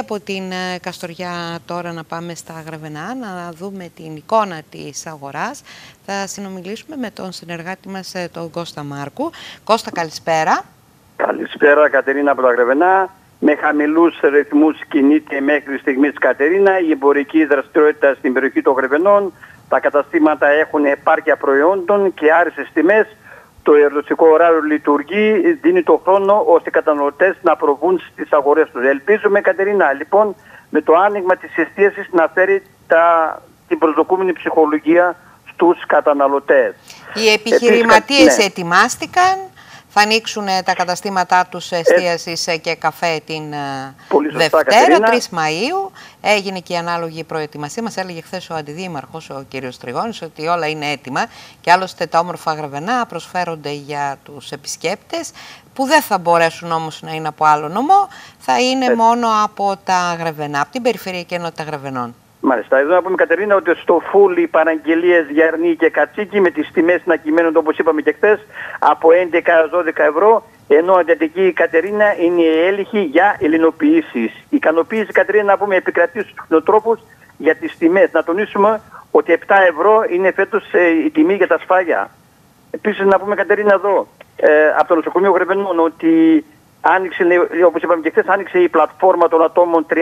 Από την ε, Καστοριά τώρα να πάμε στα Γραβενά, να δούμε την εικόνα της αγοράς. Θα συνομιλήσουμε με τον συνεργάτη μας, ε, τον Κώστα Μάρκου. Κώστα, καλησπέρα. Καλησπέρα, Κατερίνα από τα Γραβενά. Με χαμηλούς ρυθμούς κινείται μέχρι στιγμής Κατερίνα η εμπορική δραστηριότητα στην περιοχή των Γρεβενών. Τα καταστήματα έχουν επάρκεια προϊόντων και άριστες τιμές το ερωσικό ωράριο λειτουργεί, δίνει το χρόνο ώστε οι καταναλωτές να προβούν στις αγορές τους. Ελπίζουμε, Κατερίνα, λοιπόν, με το άνοιγμα της εστίασης να φέρει τα, την προσδοκούμενη ψυχολογία στους καταναλωτές. Οι επιχειρηματίες ναι. ετοιμάστηκαν; Θα ανοίξουν ε, τα καταστήματά τους εστίασης ε, και καφέ την ε, Δευτέρα, 3 Μαΐου. Έγινε και η ανάλογη προετοιμασία. Μας έλεγε χθες ο Αντιδήμαρχος, ο κύριος Τριγώνης, ότι όλα είναι έτοιμα και άλλωστε τα όμορφα γραβενά προσφέρονται για τους επισκέπτες που δεν θα μπορέσουν όμως να είναι από άλλο νομό, θα είναι μόνο από τα γραβενά, από την Περιφερειακή Ενότητα Γραβενών. Μάλιστα. Εδώ να πούμε Κατερίνα ότι στο φουλ οι παραγγελίες για αρνή και κατσίκι με τις τιμές να κυμαίνονται όπως είπαμε και χθες από 11-12 ευρώ ενώ αντιατική η Κατερίνα είναι η έλεγχη για ελληνοποιήσεις. Η ικανοποίηση Κατερίνα να πούμε επικρατεί στους κτηνοτρόφους για τις τιμές. Να τονίσουμε ότι 7 ευρώ είναι φέτος ε, η τιμή για τα σφάγια. Επίσης να πούμε Κατερίνα εδώ ε, από το νοσοκομείο Γρεβενών ότι Άνοιξε, όπως είπαμε και χθες, άνοιξε η πλατφόρμα των ατόμων 30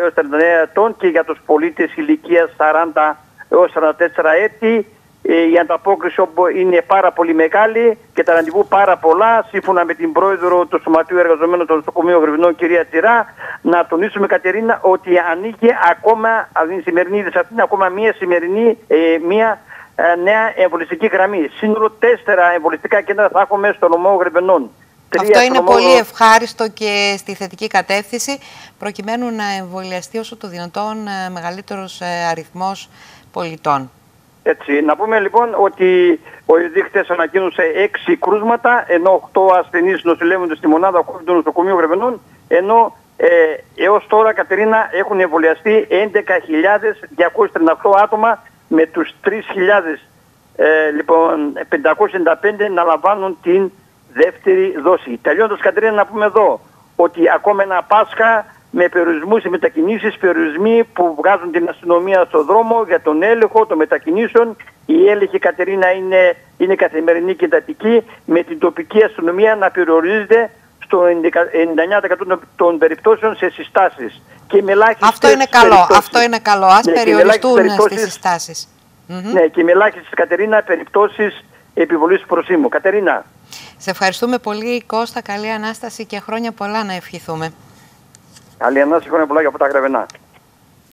έως 39 ετών και για τους πολίτες ηλικίας 40 έως 44 έτη. Ε, η ανταπόκριση είναι πάρα πολύ μεγάλη και τα ραντεβού πάρα πολλά. Σύμφωνα με την πρόεδρο του Σωματείου Εργαζομένων των Νοσοκομείων Γρυβινών, κυρία Τυρά, να τονίσουμε, Κατερίνα, ότι ανοίγει ακόμα, αυτή η σημερινή είναι ακόμα μία σημερινή, ε, μία ε, νέα εμβολιστική γραμμή. Σύνολο τέσσερα εμβολιστικά κέντρα θα έχουμε στο νομό Γρυβενών. Αυτό είναι πολύ ευχάριστο και στη θετική κατεύθυνση προκειμένου να εμβολιαστεί όσο το δυνατόν ε, μεγαλύτερος ε, αριθμός πολιτών. Έτσι, να πούμε λοιπόν ότι ο ΕΔΙ ανακοίνωσε 6 κρούσματα, ενώ 8 ασθενείς νοσηλεύονται στη μονάδα COVID του νοσοκομείου Γρεβενών, ενώ ε, έως τώρα, Κατερίνα, έχουν εμβολιαστεί 11.238 άτομα με τους 3.595 ε, λοιπόν, να λαμβάνουν την δεύτερη δόση. Τελειώντας Κατρίνα να πούμε εδώ ότι ακόμα ένα Πάσχα με περιορισμούς και μετακινήσεις, περιορισμοί που βγάζουν την αστυνομία στο δρόμο για τον έλεγχο των μετακινήσεων. Η έλεγχη Κατερίνα είναι, είναι καθημερινή και εντατική με την τοπική αστυνομία να περιορίζεται στο 99% των περιπτώσεων σε συστάσεις. Και με αυτό είναι καλό, αυτό είναι καλό. Ας ναι, περιοριστούν στις συστάσεις. Ναι, και με ελάχιστες Κατερίνα περιπτώσεις επιβολής προσήμου. Κατερίνα. Σε ευχαριστούμε πολύ Κώστα, καλή Ανάσταση και χρόνια πολλά να ευχηθούμε. Καλή Ανάσταση, χρόνια πολλά για από τα γραβενά.